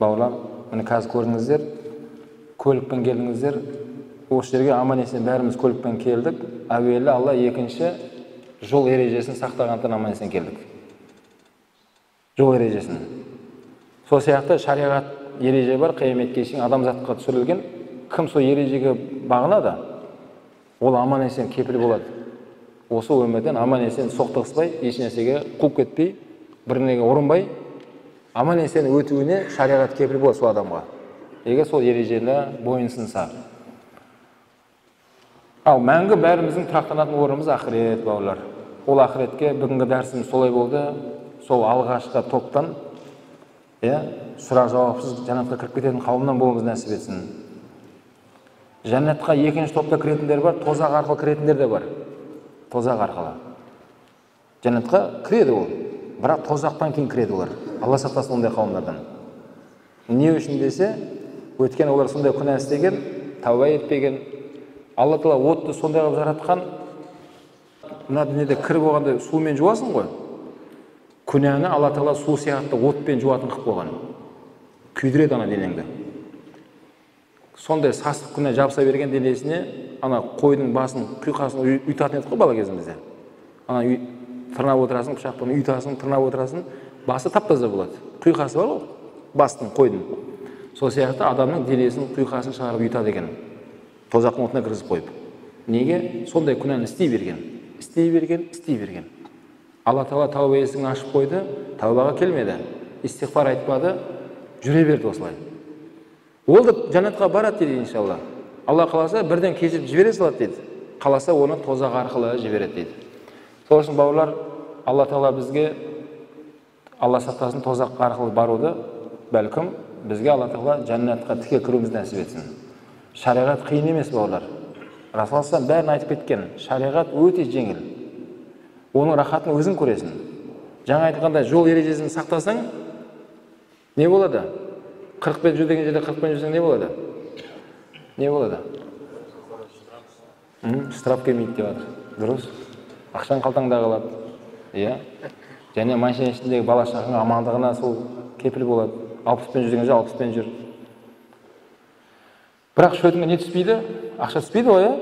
бауырлар міне қазір көрдіңіздер. Көлікпен келдіңіздер. Осы жерге аман есен бәріміз көлікпен келдік. Әуелі алла екінші жол ережесін сақтағандықтан аман есен келдік. Жол ережесін. Сол сияқты шариғат ереже бар қияметке шейін адамзатқа түсірілген. Кім сол ережеге бағынады? Ол аман есен кепіл болады. Осы өмірден аман есен соқтығыспай ешнәрсеге қуып кетпей бірдеңеге ұрынбай аман есен өтуіне шариғат кепіл болады сол адамға. Егер сол ережені бойынсынса ал мәңгі бәріміздің тұрақтанатын орнымыз ақырет бауырлар ол ақыретке бүгінгі дәрісіміз солай болды. Сол алғашқы топтан иә сұрақ жауапсыз жәннатқа кіріп кететін қауымнан болуымызды нәсіп етсін. Жәннатқа екінші топта кіретіндер бар тозақ арқылы кіретіндер де бар. Тозақ арқылы. Жәннатқа кіреді ол. Бірақ тозақтан кейін кіреді олар. Алла сақтасын ондай қауымдардан. Не үшін десе өйткені олар сондай күнә істеген тәуба етпеген алла тағала отты сондай қылып жаратқан мына дүниеде кір болғанда сумен жуасың ғой. Күнәні алла тағала су сияқты отпен жуатын қылып қойған. Күйдіреді ана денеңді. Сондай сасық күнә жабыса берген денесіне ана қойдың басын құйқасын ұйтатын едік қой бала кезімізде. Ана тырнап отырасың пышақпен ұйтасың тырнап отырасың. Басы тап таза болады. Құйқасы бар ғой. Бастың қойдың. Сол сияқты адамның денесін құйқасын шығарып ұйтады екен тозақтың отына кіргізіп қойып. Неге? Сондай күнәні істей берген. Істей берген істей берген. Алла тағала тәуба есігін ашып қойды. Тәубаға келмеді. Истиғфар айтпады. Жүре берді осылай. Ол да жәннатқа барады дейді иншалла. Алла қаласа бірден кешіріп жібере салады дейді. Қаласа оны тозақ арқылы жібереді дейді. Сол үшін бауырлар алла тағала бізге алла сақтасын тозақ арқылы баруды бәлкім бізге алла тағала жәннатқа тіке кіруімізді нәсіп етсін. Шариғат қиын емес бауырлар. Расул бәрін айтып кеткен. Шариғат өте жеңіл. Оның рахатын өзің көресің. Жаңа айтқандай жол ережесін сақтасаң не болады? қырықпен жүр деген жерде қырықпен жүрсең не болады? Не болады? Штраф келмейді деп жатыр дұрыс. Ақшаң қалтаңда қалады иә? Және машина ішіндегі бала шағаң амандығына сол кепіл болады. Алпыспен жүр деген жерде алпыспен жүр. Бірақ шөтіңе не түспейді? Ақша түспейді ғой иә?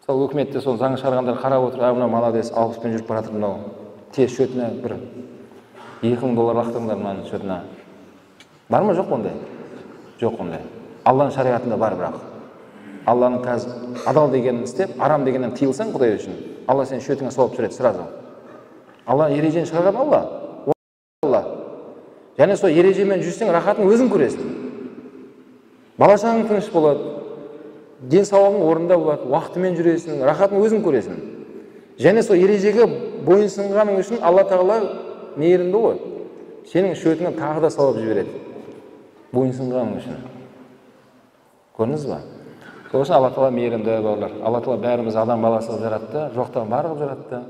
Мысалы үкіметте сол заң шығарғандар қарап отыр ә мынау молодец алпыспен жүріп бара жатыр мынау тез шөтіне бір екі мың доллар лақтырыңдар мынаның шөтіне бар ма? Жоқ ондай. Жоқ ондай. Алланың шариғатында бар бірақ. Алланың қазір адал дегенін істеп арам дегеннен тыйылсаң құдай үшін алла сені шөтіңе салып түсіреді сразу. Алла ережені шығарған алла. Алла. Және сол ережемен жүрсең рахатын өзің көресің. Бала шағаң тыныш болады денсаулығың орнында болады уақытымен жүресің рахатын өзің көресің. Және сол ережеге бойынсынғаның үшін алла тағала мейірімді ғой? Сенің шөтіңе тағы да сауап жібереді бойынсынғаның үшін. Көрдіңіз ба? Үшін алла тағала мейірімді бауырлар алла тағала бәрімізді адам баласы қылып жаратты жоқтан бар қылып жаратты